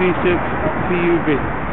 V6 CUV.